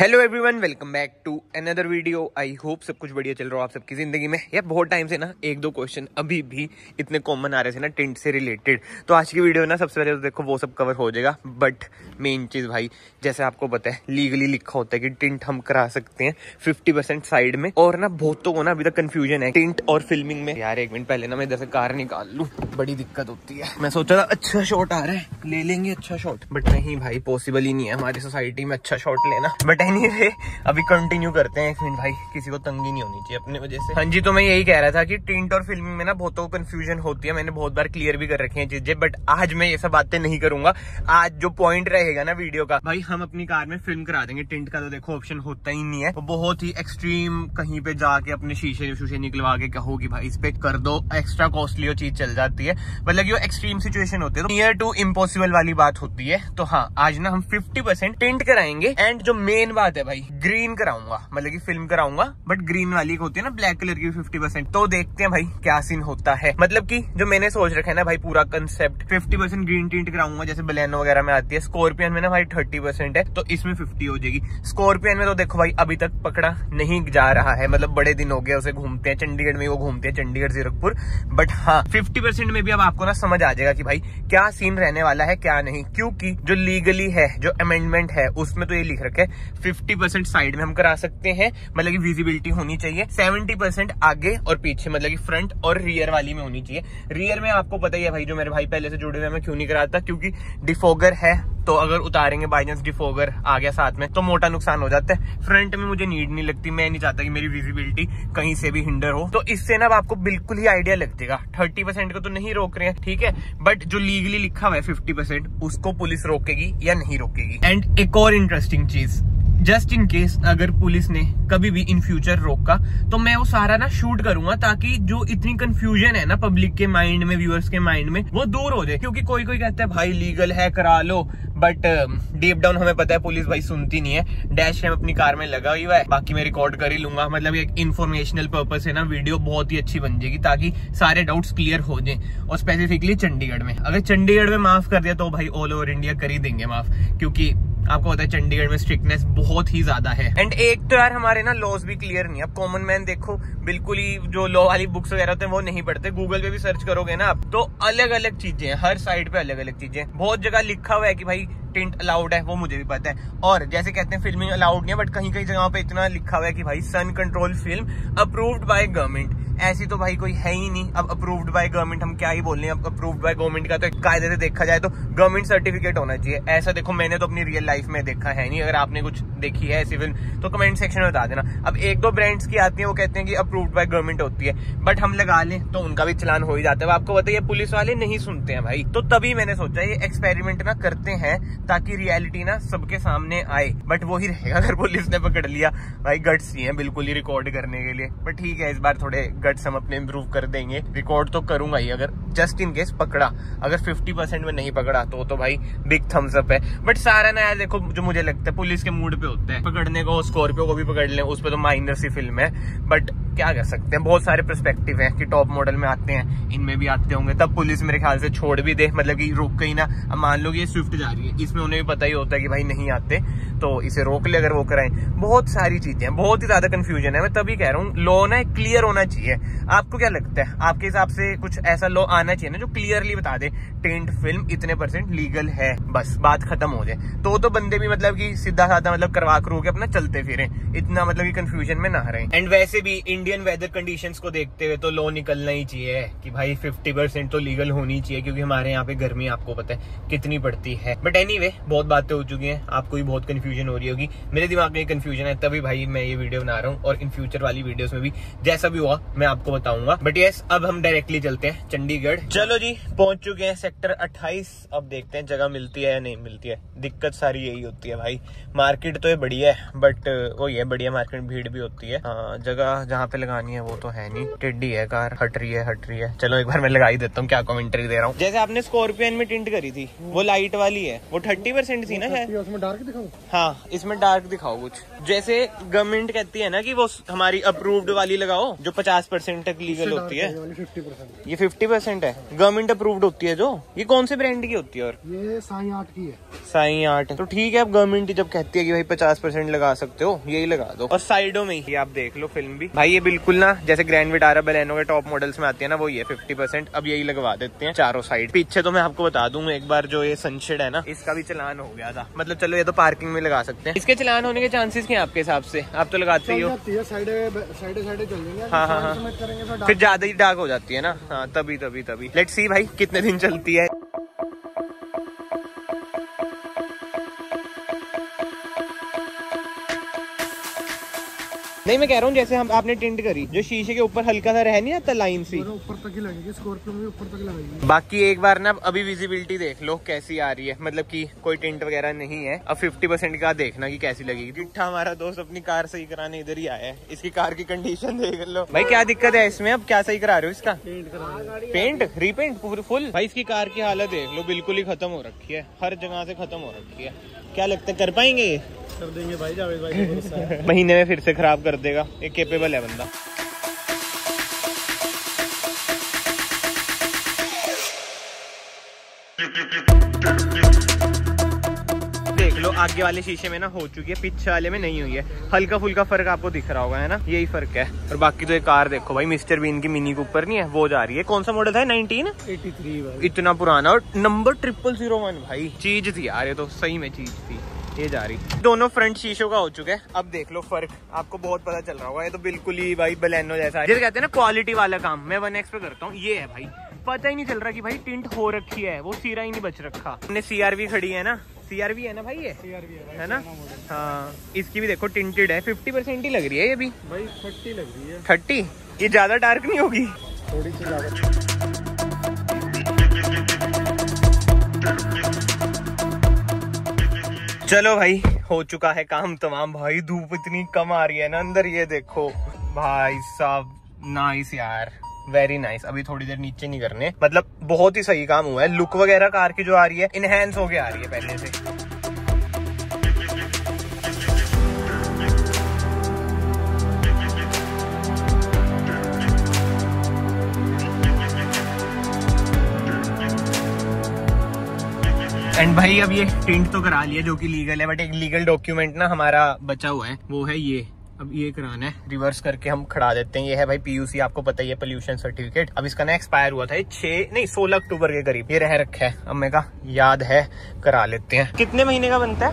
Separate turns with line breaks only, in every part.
Hello everyone welcome back to another video I hope सब कुछ बढ़िया चल रहा हो आप सबकी ज़िंदगी में। यार, बहुत टाइम से ना एक दो क्वेश्चन अभी भी इतने कॉमन आ रहे थे ना टेंट से रिलेटेड तो आज की वीडियो ना सबसे पहले तो देखो वो सब कवर हो जाएगा। बट मेन चीज़ भाई, जैसे आपको पता है लीगली लिखा होता है कि टिंट हम करा सकते हैं फिफ्टी साइड में। और ना बहुतों को ना अभी तक कंफ्यूजन है। टिंट और फिल्मिंग में। यार, एक मिनट पहले ना मैं इधर से कार निकाल लू। बड़ी दिक्कत होती है। मैं सोचा था अच्छा शॉट आ रहा है, ले लेंगे अच्छा शॉट बट नहीं भाई पॉसिबल ही नहीं है। हमारी सोसाइटी में अच्छा शॉट लेना। बट एनी वे अभी कंटिन्यू करते हैं एक भाई किसी को तंगी नहीं होनी चाहिए अपने वजह से। हाँ जी तो मैं यही कह रहा था कि टिंट और फिल्मिंग में ना बहुतों कंफ्यूजन होती है। मैंने बहुत बार क्लियर भी कर रखी है चीज़ें बट आज मैं ये सब बातें नहीं करूँगा। आज जो पॉइंट रहेगा ना वीडियो का, भाई हम अपनी कार में फ़िल्म करा देंगे। टिंट का तो देखो ऑप्शन होता ही नहीं है। वो बहुत ही एक्सट्रीम कहीं पे जाके अपने शीशे शूशे निकलवा के कहो कि भाई इस पे कर दो एक्स्ट्रा कॉस्टली वो चीज़ चल जाती है। मतलब वो एक्सट्रीम सिचुएशन होती है। नियर टू इम्पॉसिबल वाली बात होती है। तो हाँ आज ना हम फिफ्टी टिंट कराएँगे। एंड जो मेन बात है भाई। ग्रीन कराऊँगा मतलब कि फ़िल्म कराऊँगा बट ग्रीन वाली होती है ना ब्लैक कलर की फिफ्टी परसेंट तो देखते हैं भाई, क्या सीन होता है। मतलब कि जो मैंने सोच रखा है ना भाई, पूरा concept fifty percent green tint कराऊँगा, जैसे बलैनो वगैरह में आती है। स्कॉर्पियन में ना भाई थर्टी परसेंट है तो इसमें फिफ्टी हो जाएगी। स्कॉर्पियन में तो देखो भाई, अभी तक पकड़ा नहीं जा रहा है। मतलब बड़े दिन हो गए उसे घूमते हैं, चंडीगढ़ में वो घूमते हैं, चंडीगढ़, जीरकपुर। बट हाँ फिफ्टी परसेंट में भी अब आपको ना समझ आ जाएगा कि भाई, क्या सीन रहने वाला है, क्या नहीं। क्योंकि जो लीगली है, जो अमेंडमेंट है, उसमें तो ये लिख रखा फिफ्टी परसेंट साइड में हम करा सकते हैं। मतलब की विजिबिलिटी होनी चाहिए। सेवेंटी परसेंट आगे और पीछे मतलब की फ्रंट और रियर वाली में होनी चाहिए। रियर में आपको पता ही है भाई, जो मेरे भाई पहले से जुड़े हुए हैं, मैं क्यों नहीं कराता क्योंकि डिफोगर है तो अगर उतारेंगे बाई चांस डिफोगर आ गया साथ में तो मोटा नुकसान हो जाता है। फ्रंट में मुझे नीड नहीं लगती, मैं नहीं चाहता कि मेरी विजिबिलिटी कहीं से भी हिंडर हो। तो इससे ना आपको बिल्कुल ही आइडिया लग जाएगा। थर्टी परसेंट को तो नहीं रोक रहे हैं, ठीक है? बट जो लीगली लिखा हुआ है फिफ्टी परसेंट, उसको पुलिस रोकेगी या नहीं रोकेगी? एंड एक और इंटरेस्टिंग चीज़ जस्ट इन केस अगर पुलिस ने कभी भी इन फ्यूचर रोका तो मैं वो सारा ना शूट करूँगा ताकि जो इतनी कंफ्यूजन है ना पब्लिक के माइंड में व्यूअर्स के माइंड में, वो दूर हो जाए। क्योंकि कोई कोई कहता है, भाई लीगल है करा लो। बट डीप डाउन हमें पता है पुलिस भाई सुनती नहीं है। डैश कैम अपनी कार में लगा हुआ है। बाकी मैं रिकॉर्ड कर ही लूँगा। मतलब एक इन्फॉर्मेशनल पर्पज है ना वीडियो बहुत ही अच्छी बन जाएगी ताकि सारे डाउट्स क्लियर हो जाए। और स्पेसिफिकली चंडीगढ़ में। अगर चंडीगढ़ में माफ़ कर दिया तो भाई ऑल ओवर इंडिया कर ही देंगे माफ़। क्योंकि आपको पता है चंडीगढ़ में स्ट्रिक्टनेस बहुत ही ज़्यादा है। एंड एक तो यार हमारे ना लॉज भी क्लियर नहीं, अब कॉमन मैन देखो, बिल्कुल ही जो लॉ वाली बुक्स वगैरह होते हैं वो नहीं पढ़ते। गूगल पे भी सर्च करोगे ना आप तो अलग अलग चीज़ें हर साइड पे अलग अलग चीज़ें बहुत जगह लिखा हुआ है कि भाई टिंट अलाउड है, वो मुझे भी पता है। और जैसे कहते हैं फिल्मिंग अलाउड नहीं है बट कहीं कहीं जगह पे इतना लिखा हुआ है कि भाई sun control film approved by government ऐसी तो भाई कोई है ही नहीं। अब अप्रूव्ड बाय गवर्नमेंट हम क्या ही बोल रहे हैं? अब अप्रूव्ड बाय गवर्नमेंट का तो कायदे से देखा जाए तो गवर्नमेंट सर्टिफिकेट होना चाहिए। ऐसा देखो, मैंने तो अपनी रियल लाइफ में देखा है नहीं, अगर आपने कुछ देखी है ऐसी फ़िल्म तो कमेंट सेक्शन में बता देना। अब एक दो ब्रांड्स की आती है, वो कहते हैं कि अप्रूव्ड बाय गवर्नमेंट होती है। बट हम लगा लें तो उनका भी चलान हो ही जाता है। आपको बताइए, पुलिस वाले नहीं सुनते हैं भाई। तो तभी मैंने सोचा, ये एक्सपेरिमेंट ना करते हैं, ताकि रियलिटी ना सबके सामने आए। बट वो ही रहेगा, अगर पुलिस ने पकड़ लिया। भाई गट्स ही है, बिल्कुल ही रिकॉर्ड करने के लिए। बट ठीक है, इस बार थोड़े गट्स हम अपने इम्प्रूव कर देंगे। रिकॉर्ड तो करूँगा ही, अगर जस्ट इन केस पकड़ा। अगर 50 परसेंट में नहीं पकड़ा तो तो भाई बिग थम्स अप है। बट सारा ना यार देखो, जो मुझे लगता है, पुलिस के मूड पे होता है। पकड़ने को स्कॉर्पियो को भी पकड़ लें, उस पर तो माइनर सी फ़िल्म है। बट क्या कर सकते हैं? बहुत सारे परस्पेक्टिव है कि टॉप मॉडल में आते हैं। इनमें भी आते होंगे। तब पुलिस मेरे ख्याल से छोड़ भी दे। मतलब कि रोक गई ना। अब मान लो ये स्विफ्ट जा रही है। इसमें उन्हें भी पता ही होता है कि भाई नहीं आते। तो इसे रोक ले, अगर वो कराएँ। बहुत सारी चीज़ें बहुत ही ज़्यादा कंफ्यूजन है। मैं तभी कह रहा हूँ लॉ ना क्लियर होना चाहिए। आपको क्या लगता है? आपके हिसाब से कुछ ऐसा लॉ आना चाहिए ना जो क्लियरली बता दे टेंट फ़िल्म इतने परसेंट लीगल है, बस, बात खत्म हो जाए। तो तो बंदे भी मतलब कि सीधा साधा मतलब करवा करू के अपना चलते फिरे, इतना मतलब कि कंफ्यूजन में ना रहे। एंड वैसे भी इंडियन वेदर कंडीशंस को देखते हुए तो लॉ निकलना ही चाहिए, कि भाई फिफ्टी परसेंट तो लीगल होनी चाहिए, क्योंकि हमारे यहाँ पे गर्मी आपको पता है कितनी पड़ती है। बट एनी बहुत बातें हो चुकी हैं, आपको भी बहुत कंफ्यूजन हो रही होगी। मेरे दिमाग में कंफ्यूजन है, तभी भाई मैं ये वीडियो बना रहा हूँ, और इन फ्यूचर वाली वीडियोस में भी जैसा भी हुआ मैं आपको बताऊँगा। बट यस अब हम डायरेक्टली चलते हैं चंडीगढ़। चलो जी पहुँच चुके हैं सेक्टर 28 अब देखते हैं जगह मिलती है या नहीं मिलती है। दिक्कत सारी यही होती है भाई। मार्केट तो ये बढ़िया है बट वो ये बढ़िया मार्केट भीड़ भी होती है। हाँ, जगह जहाँ पे लगानी है वो तो है नहीं। टिड्डी है कार हट रही है हट रही है। चलो एक बार मैं लगा ही देता हूँ क्या कमेंट्री दे रहा हूँ। जैसे आपने स्कॉर्पियन में टिंट करी थी वो लाइट वाली है। वो थर्टी परसेंट थी ना
उसमें डार्क दिखाऊँ
हाँ इसमें डार्क दिखाओ कुछ। जैसे गवर्नमेंट कहती है ना कि वो हमारी अप्रूव्ड वाली लगाओ जो पचास परसेंट तक लीगल होती है। ये फिफ्टी परसेंट है। गवर्नमेंट अप्रूव्ड होती है जो। ये कौन से ब्रांड की होती है और?
ये साई आठ की है।
साई आर्ट तो ठीक है अब गवर्नमेंट जब कहती है कि भाई पचास परसेंट लगा सकते हो यही लगा दो। और साइडों में ही आप देख लो फ़िल्म भी। भाई ये बिल्कुल ना जैसे ग्रैंड विटारा बेलेनो के टॉप मॉडल्स में आती है ना वो ये फिफ्टी परसेंट अब यही लगवा देते हैं चारों साइड पीछे तो मैं आपको बता दूँ एक बार जो ये सनशेड है ना इसका भी चलान हो गया था। मतलब चलो ये तो पार्किंग में लगा सकते हैं। इसके चलान होने के चांसेस क्या आपके हिसाब से? आप तो लगाते ही हो
साइड साइड साइड चल जाएँगे।
हाँ हाँ हाँ। फिर ज़्यादा ही डार्क हो जाती है ना? हाँ तभी तभी तभी। लेट सी भाई, कितने दिन चलती है। नहीं मैं कह रहा हूँ जैसे हम आपने टिंट करी जो शीशे के ऊपर हल्का सा रह नहीं आता लाइन सी?
ऊपर तक ही लगेगी स्कॉर्पियो में ऊपर तक लगेगी
बाकी एक बार ना अभी विजिबिलिटी देख लो कैसी आ रही है। मतलब कि कोई टिंट वगैरह नहीं है। अब 50 परसेंट का देखना कि कैसी लगेगी। टिट्ठा हमारा दोस्त अपनी कार सही कराने इधर ही आया है। इसकी कार की कंडीशन देख लो। भाई क्या दिक्कत है इसमें? अब क्या सही करा रहे हो इसका? पेंट रीपेंट पूरी फुल भाई इसकी कार की हालत देख लो बिल्कुल ही खत्म हो रखी है। हर जगह से खत्म हो रखी है। क्या लगता है कर पाएँगे
कर देंगे भाई जावेद भाई
महीने में फिर से खराब कर देगा। एक केपेबल है बंदा। आगे वाले शीशे में ना हो चुकी है पीछे वाले में नहीं हुई है। हल्का फुल्का फ़र्क आपको दिख रहा होगा है ना? यही फ़र्क है। और बाकी तो एक कार देखो भाई मिस्टर बीन की मिनी के ऊपर नहीं है वो जा रही है। कौन सा मॉडल था नाइनटीन?
एटी थ्री
इतना पुराना। और नंबर ट्रिपल ज़ीरो वन भाई चीज़ थी यार ये तो सही में चीज़ थी। ये जा रही। दोनों फ्रंट शीशों का हो चुका है। अब देख लो फ़र्क। आपको बहुत पता चल रहा होगा ये तो बिल्कुल ही भाई बलैनो जैसा है। जैसे कहते हैं ना क्वालिटी वाला काम। मैं वन एक्स पे करता हूँ। ये है भाई। पता ही नहीं चल रहा कि भाई टिंट हो रखी है वो सीरा ही नहीं बच रखा। हमने सीआरवी खड़ी है ना सीआरवी है ना भाई ये? सीआरवी है ना? हाँ इसकी भी देखो टिंटेड है। फिफ्टी परसेंट ही लग रही है ये भी।
भाई थर्टी लग रही है।
थर्टी? ये ज़्यादा डार्क नहीं होगी?
थोड़ी सी ज़्यादा।
चलो भाई हो चुका है काम तमाम। भाई धूप इतनी कम आ रही है ना अंदर ये देखो। भाई साहब नाइस यार। वेरी नाइस अभी थोड़ी देर नीचे नहीं करने। मतलब बहुत ही सही काम हुआ है। लुक वगैरह कार की जो आ रही है इनहेंस होके आ रही है पहले से। एंड भाई, अब ये टिंट तो करा लिया जो कि लीगल है बट एक लीगल डॉक्यूमेंट ना हमारा बचा हुआ है। वो है ये। अब ये कराना है। रिवर्स करके हम खड़ा देते हैं। ये है भाई पीयूसी आपको पता ही है पोल्यूशन सर्टिफिकेट अब इसका ना एक्सपायर हुआ था ये छह, नहीं, सोलह अक्टूबर के करीब। ये रह रखा है। अब मैं कहा याद है, करा लेते हैं। कितने महीने का बनता है?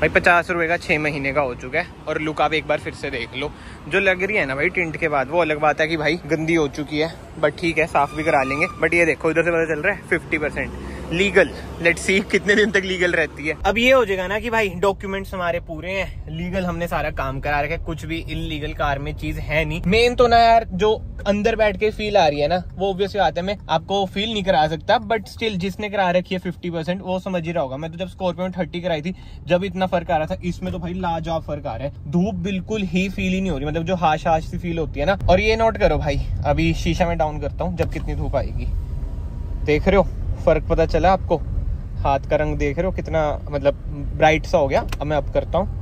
भाई पचास रुपए का छह महीने का हो चुका है। और लुक आप एक बार फिर से देख लो। जो लग रही है ना भाई टिंट के बाद, वो अलग बात है कि भाई गंदी हो चुकी है। बट ठीक है, साफ़ भी करा लेंगे। बट ये देखो, इधर से पता चल रहा है fifty percent legal. Let see कितने दिन तक लीगल रहती है। अब ये हो जाएगा ना कि भाई डॉक्यूमेंट्स हमारे पूरे हैं। लीगल हमने सारा काम करा रखा है। कुछ भी इलीगल कार में चीज़ है नहीं। मेन तो ना यार, जो अंदर बैठ के फील आ रही है ना, वो ऑब्वियस बात है। मैं आपको फील नहीं करा सकता बट स्टिल जिसने करा रखी है फिफ्टी वो समझ ही रहा होगा। मैं तो जब स्कॉर्पियो में थर्टी कराई थी, जब इतना फ़र्क आ रहा था, इसमें तो भाई लाजवाब फ़र्क आ रहा है। धूप बिल्कुल ही फील ही नहीं हो रही मतलब जो हाश हाश सी फील होती है ना। और ये नोट करो भाई, अभी शीशा में डाउन करता हूँ, जब कितनी धूप आएगी। देख रहे हो? फ़र्क पता चला आपको? हाथ का रंग देख रहे हो कितना मतलब ब्राइट सा हो गया। अब मैं अप करता हूँ।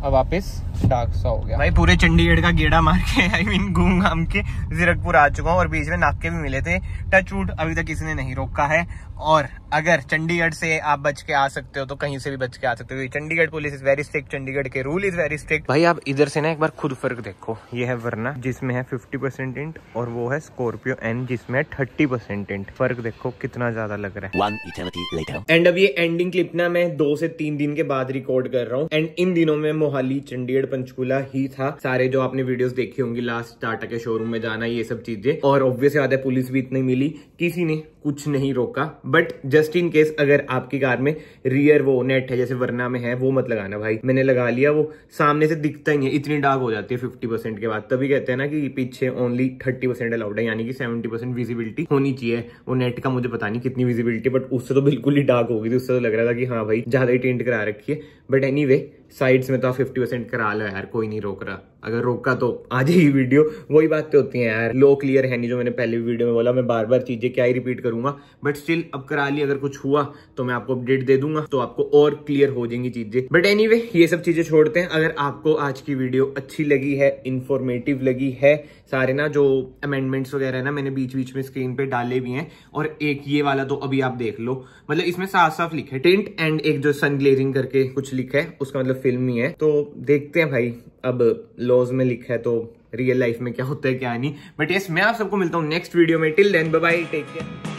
अब वापस डार्क सा हो गया। भाई पूरे चंडीगढ़ का गेड़ा मार के आई मीन घूम घाम के जीरकपुर आ चुका हूँ और बीच में नाके भी मिले थे। टच वुड अभी तक किसी ने नहीं रोका है। और अगर चंडीगढ़ से आप बच के आ सकते हो तो कहीं से भी बच के आ सकते हो। Chandigarh police is very strict Chandigarh के रूल इज़ वेरी स्ट्रिक्ट भाई आप इधर से ना एक बार खुद फ़र्क देखो। ये है वरना जिसमें है फिफ्टी परसेंट इंट और वो है स्कॉर्पियो एन जिसमें है थर्टी परसेंट इंट फ़र्क देखो कितना ज़्यादा लग रहा है। एंड अब ये एंडिंग क्लिप ना मैं दो से तीन दिन के बाद रिकॉर्ड कर रहा हूँ। एंड इन दिनों में मोहाली चंडीगढ़, पंचकूला ही था। सारे जो आपने वीडियोस देखी होंगी लास्ट टाटा के शोरूम में जाना, ये सब चीज़ें। और ऑब्वियस याद है पुलिस भी इतनी मिली। किसी ने कुछ नहीं रोका। बट जस्ट इन केस अगर आपकी कार में रियर वो नेट है, जैसे वरना में है, वो मत लगाना भाई। मैंने लगा लिया, वो सामने से दिखता ही है। इतनी डार्क हो जाती है फिफ्टी परसेंट के बाद। तभी कहते हैं ना कि पीछे ओनली थर्टी परसेंट अलाउड है। यानी कि सेवेंटी परसेंट विजिबिलिटी होनी चाहिए। वो नेट का मुझे पता नहीं कितनी विजिबिलिटी बट उससे तो बिल्कुल ही डार्क होगी थी। उससे तो लग रहा था कि हाँ भाई, ज़्यादा ही टेंट करा रखी है। बट एनी वे साइड्स में तो फिफ्टी परसेंट करा लो यार कोई नहीं रोक रहा। अगर रोका तो आ जाएगी वीडियो वही बातें होती हैं यार। लो क्लियर है नहीं जो मैंने पहले वीडियो में बोला मैं बार बार चीज़ें क्या ही रिपीट करूँगा। बट स्टिल अब करा ली अगर कुछ हुआ तो मैं आपको अपडेट दे दूँगा तो आपको और क्लियर हो जाएँगी चीज़ें। बट एनी anyway, ये सब चीज़ें छोड़ते हैं। अगर आपको आज की वीडियो अच्छी लगी है इन्फॉर्मेटिव लगी है सारे ना जो अमेंडमेंट्स वगैरह है ना मैंने बीच बीच में स्क्रीन पे डाले भी हैं और एक ये वाला तो अभी आप देख लो। मतलब इसमें साफ़ साफ़ लिखे टेंट एंड एक जो सन ग्लेजिंग करके कुछ लिखा है उसका मतलब फ़िल्म ही है। तो देखते हैं भाई अब लॉज में लिखा है तो रियल लाइफ में क्या होता है, क्या नहीं। बट यस मैं आप सबको मिलता हूँ नेक्स्ट वीडियो में। Till then bye take care